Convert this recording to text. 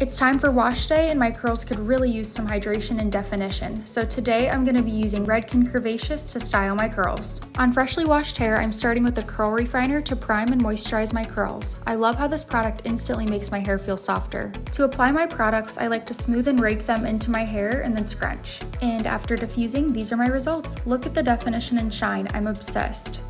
It's time for wash day and my curls could really use some hydration and definition, so today I'm going to be using Redken Curvaceous to style my curls. On freshly washed hair, I'm starting with the curl refiner to prime and moisturize my curls. I love how this product instantly makes my hair feel softer. To apply my products, I like to smooth and rake them into my hair and then scrunch. And after diffusing, these are my results. Look at the definition and shine, I'm obsessed.